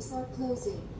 Doors are closing.